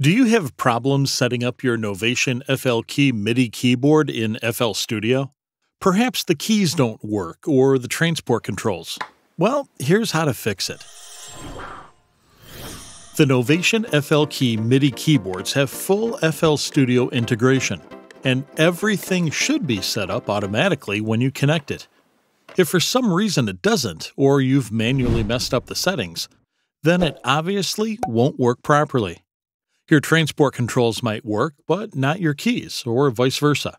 Do you have problems setting up your Novation FLkey MIDI keyboard in FL Studio? Perhaps the keys don't work or the transport controls. Well, here's how to fix it. The Novation FLkey MIDI keyboards have full FL Studio integration, and everything should be set up automatically when you connect it. If for some reason it doesn't, or you've manually messed up the settings, then it obviously won't work properly. Your transport controls might work, but not your keys, or vice versa.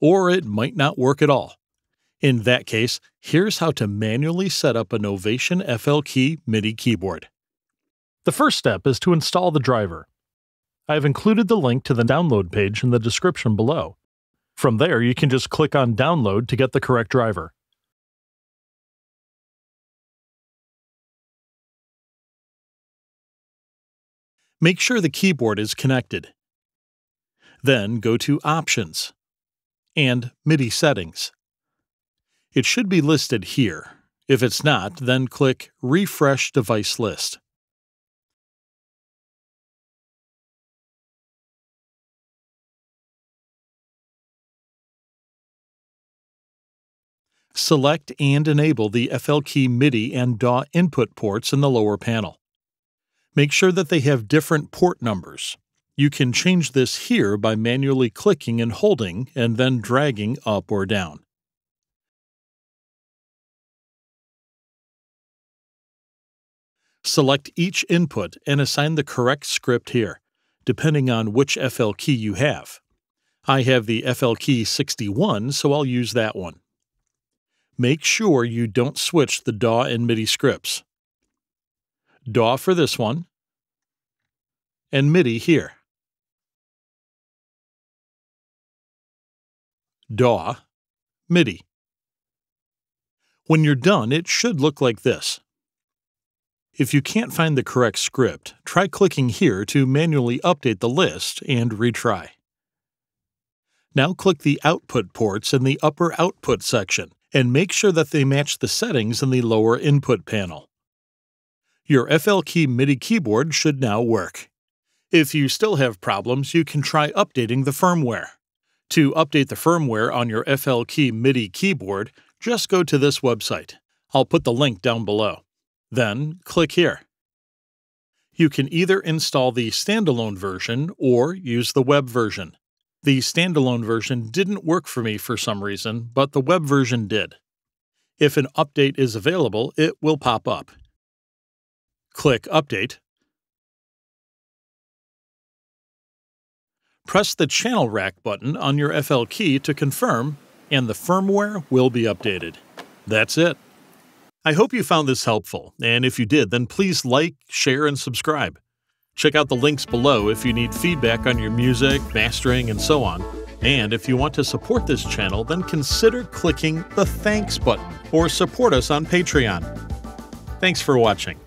Or it might not work at all. In that case, here's how to manually set up a Novation FLkey MIDI keyboard. The first step is to install the driver. I have included the link to the download page in the description below. From there, you can just click on Download to get the correct driver. Make sure the keyboard is connected. Then go to Options and MIDI Settings. It should be listed here. If it's not, then click Refresh Device List. Select and enable the FLkey MIDI and DAW input ports in the lower panel. Make sure that they have different port numbers. You can change this here by manually clicking and holding and then dragging up or down. Select each input and assign the correct script here, depending on which FLkey you have. I have the FLkey 61, so I'll use that one. Make sure you don't switch the DAW and MIDI scripts. DAW for this one, and MIDI here. DAW, MIDI. When you're done, it should look like this. If you can't find the correct script, try clicking here to manually update the list and retry. Now click the output ports in the upper output section and make sure that they match the settings in the lower input panel. Your FLkey MIDI keyboard should now work. If you still have problems, you can try updating the firmware. To update the firmware on your FLkey MIDI keyboard, just go to this website. I'll put the link down below. Then click here. You can either install the standalone version or use the web version. The standalone version didn't work for me for some reason, but the web version did. If an update is available, it will pop up. Click Update. Press the Channel Rack button on your FLkey to confirm, and the firmware will be updated. That's it. I hope you found this helpful, and if you did, then please like, share, and subscribe. Check out the links below if you need feedback on your music, mastering, and so on. And if you want to support this channel, then consider clicking the thanks button or support us on Patreon. Thanks for watching.